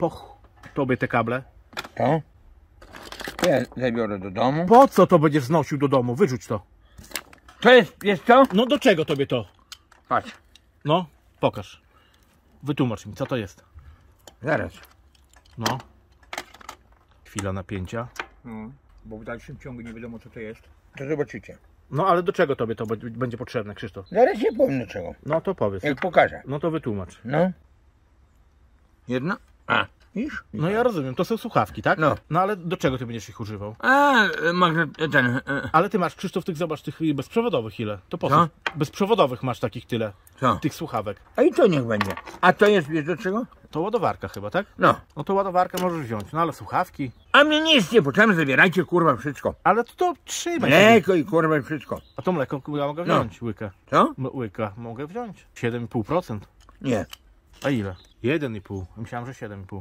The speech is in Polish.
po tobie te kable? To? Ja zabiorę do domu. Po co to będziesz znosił do domu? Wyrzuć to. To jest, jest to? No do czego tobie to? Patrz, No, pokaż. Wytłumacz mi, co to jest. zaraz. No. Chwila napięcia. No, bo w dalszym ciągu nie wiadomo co to jest. To zobaczycie. No ale do czego tobie to będzie potrzebne, Krzysztof? Zaraz nie powiem do czego. No to powiedz. Jak pokażę. No to wytłumacz. No. Jedna? A, widzisz? No ja rozumiem, to są słuchawki, tak? No. No ale do czego ty będziesz ich używał? A, e, magnet, e, ten, e, Ale ty masz, Krzysztof, tych zobacz, tych bezprzewodowych ile? To po co? Bezprzewodowych masz takich tyle, co? tych słuchawek. A i to niech będzie. A to jest, wiesz do czego? To ładowarka chyba, tak? No. No to ładowarkę możesz wziąć, no ale słuchawki. A mnie nic nie potrzebne, zabierajcie kurwa wszystko. Ale to, to trzymaj sobie. Mleko i kurwa wszystko. A to mleko ja mogę No. wziąć, łykę. Co? No, łyka mogę wziąć. 7,5%. Nie. A ile? 1,5. Myślałem, że 7,5.